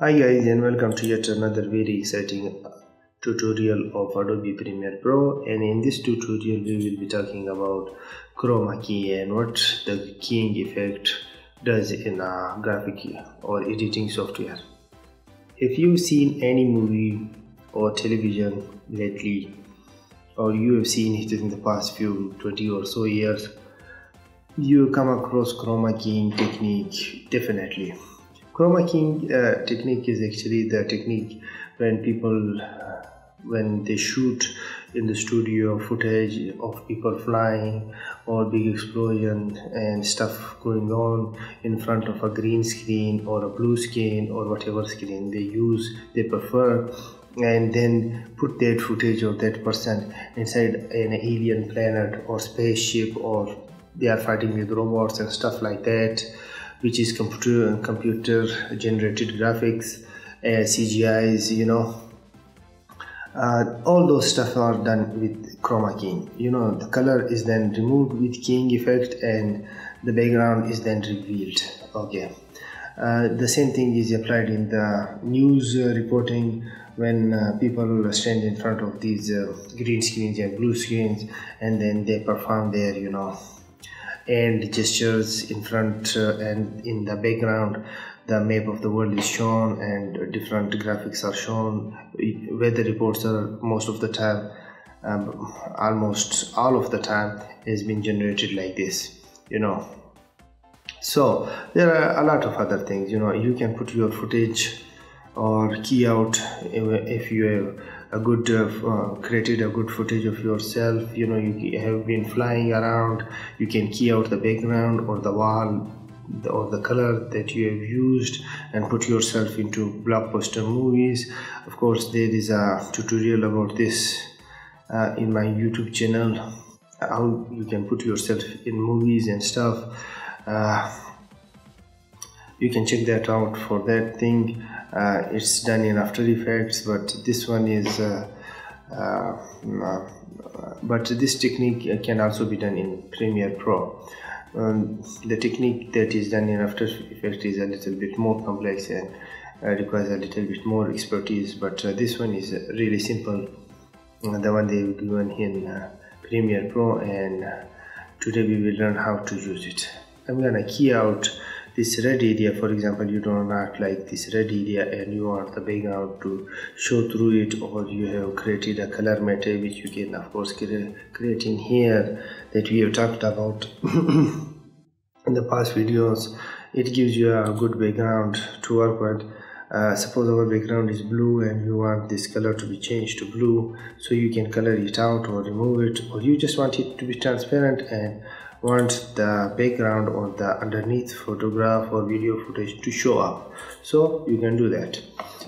Hi guys and welcome to yet another very exciting uh, tutorial of Adobe Premiere Pro and in this tutorial we will be talking about chroma key and what the keying effect does in a graphic or editing software. If you've seen any movie or television lately or you have seen it in the past few 20 or so years you come across chroma keying technique definitely chroma keying uh, technique is actually the technique when people uh, when they shoot in the studio footage of people flying or big explosion and stuff going on in front of a green screen or a blue screen or whatever screen they use they prefer and then put that footage of that person inside an alien planet or spaceship or they are fighting with robots and stuff like that which is computer computer generated graphics uh, cgis you know. Uh, all those stuff are done with chroma keying you know the color is then removed with keying effect and the background is then revealed. Okay. Uh, the same thing is applied in the news uh, reporting when uh, people stand in front of these uh, green screens and blue screens and then they perform their you know and gestures in front uh, and in the background the map of the world is shown and different graphics are shown. Weather reports are most of the time um, almost all of the time has been generated like this you know. So there are a lot of other things you know. You can put your footage or key out if you have a good uh, uh, created a good footage of yourself. You know you have been flying around. You can key out the background or the wall or the color that you have used and put yourself into blockbuster movies. Of course there is a tutorial about this uh, in my youtube channel how you can put yourself in movies and stuff. Uh, you can check that out for that thing uh, it's done in after effects but this one is uh, uh, uh but this technique can also be done in premiere pro. Um, the technique that is done in after effects is a little bit more complex and requires a little bit more expertise but this one is really simple. The one they've given in premiere pro and today we will learn how to use it. I'm gonna key out this red area for example you do not like this red area and you want the background to show through it or you have created a color matte which you can of course create in here that we have talked about in the past videos. It gives you a good background to work with. Uh, suppose our background is blue and you want this color to be changed to blue so you can color it out or remove it or you just want it to be transparent and want the background or the underneath photograph or video footage to show up. So you can do that.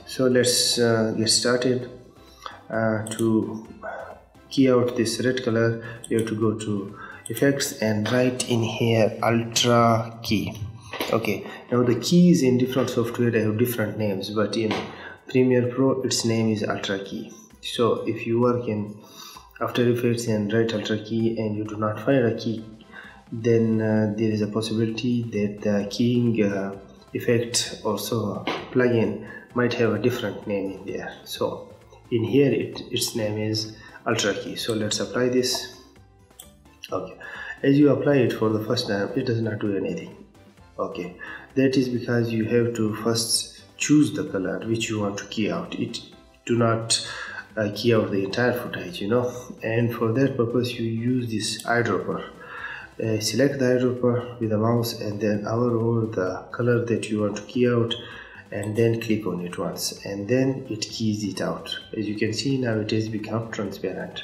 So let's uh, get started. Uh, to key out this red color you have to go to effects and write in here ultra key. Okay now the keys in different software they have different names but in premiere pro its name is ultra key. So if you work in after effects and write ultra key and you do not find a key then uh, there is a possibility that the keying uh, effect also plugin might have a different name in there. So in here it, its name is ultra key. So let's apply this. Okay. As you apply it for the first time it does not do anything. Okay. That is because you have to first choose the color which you want to key out. It do not uh, key out the entire footage you know. And for that purpose you use this eyedropper uh, select the eyedropper with the mouse and then hover over the color that you want to key out and then click on it once. And then it keys it out. As you can see now it has become transparent.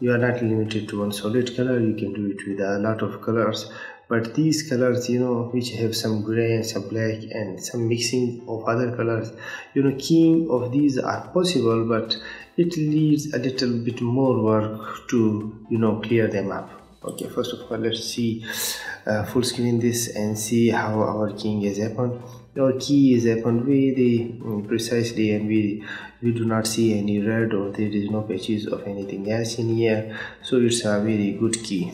You are not limited to one solid color. You can do it with a lot of colors. But these colors you know which have some gray and some black and some mixing of other colors you know keying of these are possible but it needs a little bit more work to you know clear them up okay first of all let's see uh, full screen this and see how our keying has happened. Our key is happened very um, precisely and we we do not see any red or there is no patches of anything else in here. So it's a very good key.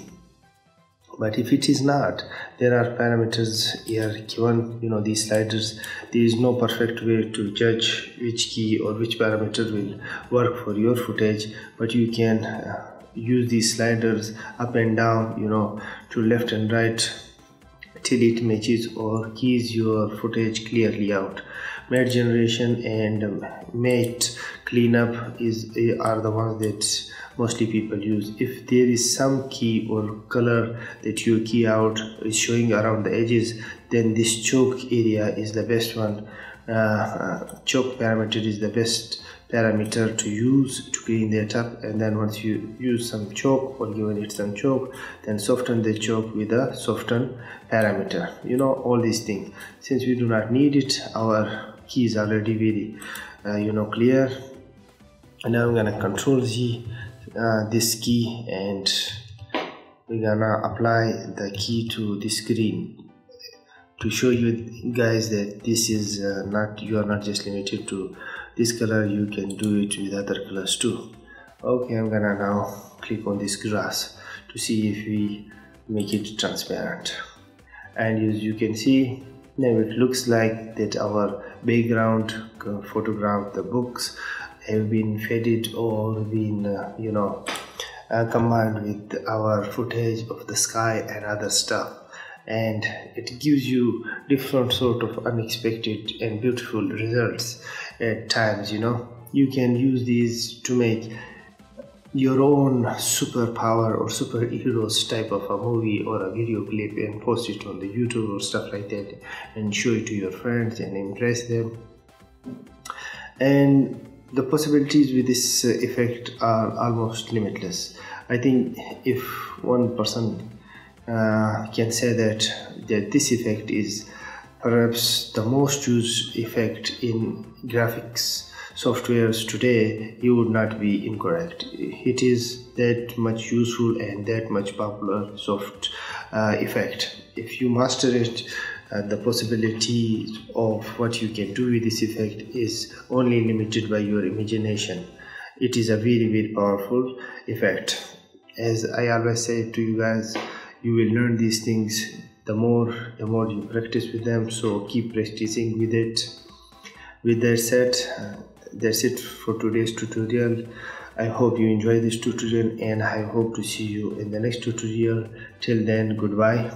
But if it is not there are parameters here given you know these sliders. There is no perfect way to judge which key or which parameter will work for your footage but you can uh, use these sliders up and down you know to left and right till it matches or keys your footage clearly out. Matte generation and matte cleanup is are the ones that mostly people use. If there is some key or color that you key out is showing around the edges then this choke area is the best one choke parameter is the best parameter to use to clean that up and then once you use some choke or given it some choke then soften the choke with a soften parameter. You know all these things. Since we do not need it our key is already very uh, you know clear. And now I'm gonna control Z uh, this key and we're gonna apply the key to the screen to show you guys that this is uh, not you are not just limited to this color you can do it with other colors too. Okay I'm gonna now click on this grass to see if we make it transparent. And as you can see now it looks like that our background photograph the books have been faded or been uh, you know uh, combined with our footage of the sky and other stuff and it gives you different sort of unexpected and beautiful results at times you know. You can use these to make your own superpower or superheroes type of a movie or a video clip and post it on the youtube or stuff like that and show it to your friends and impress them. And the possibilities with this effect are almost limitless. I think if one person uh, can say that that this effect is perhaps the most used effect in graphics softwares today. You would not be incorrect. It is that much useful and that much popular soft uh, effect. If you master it uh, the possibility of what you can do with this effect is only limited by your imagination. It is a very very powerful effect. As i always say to you guys you will learn these things the more the more you practice with them. So keep practicing with it. With that said uh, that's it for today's tutorial. I hope you enjoy this tutorial and i hope to see you in the next tutorial. Till then goodbye